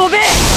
飛べ